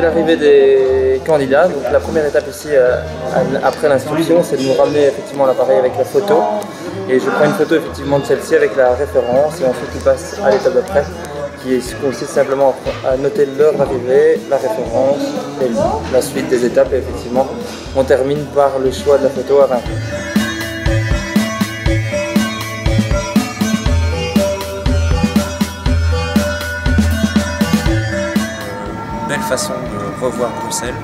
l'arrivée des candidats. Donc la première étape ici, euh, après l'instruction, c'est de nous ramener effectivement l'appareil avec la photo. Et je prends une photo effectivement de celle-ci avec la référence et ensuite il passe à l'étape d'après qui consiste simplement à noter l'heure d'arrivée, la référence et la suite des étapes. Et effectivement, on termine par le choix de la photo à 20 façon de revoir Bruxelles.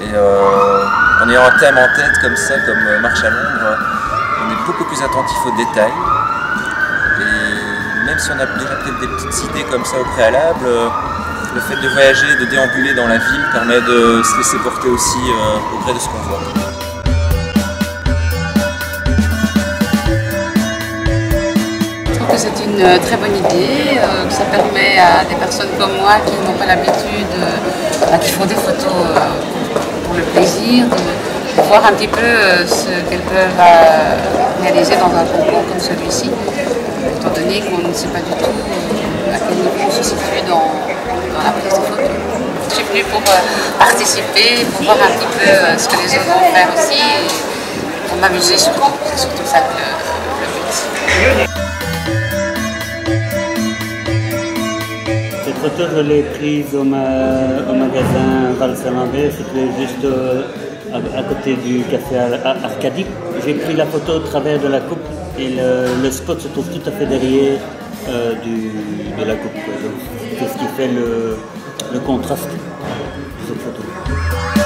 Et euh, en ayant un thème en tête comme ça, comme euh, Marche à Londres, on est beaucoup plus attentif aux détails. Et même si on a déjà peut-être des petites idées comme ça au préalable, euh, le fait de voyager, de déambuler dans la ville permet de se laisser porter aussi au gré de ce qu'on voit. c'est une euh, très bonne idée. Euh, à des personnes comme moi qui n'ont pas l'habitude, euh, qui font des photos pour le plaisir, de voir un petit peu ce qu'elles peuvent réaliser dans un concours comme celui-ci, étant donné qu'on ne sait pas du tout à quel niveau on se situe dans, la prise de photos. Je suis venue pour participer, pour voir un petit peu ce que les autres vont faire aussi, et pour m'amuser surtout. C'est surtout ça le, le but. Cette photo, je l'ai prise au, magasin Val-Saint-Lambert, c'était juste euh, à, côté du café Arcadie. J'ai pris la photo au travers de la coupe et le, spot se trouve tout à fait derrière euh, de la coupe. C'est ce qui fait le contraste de cette photo.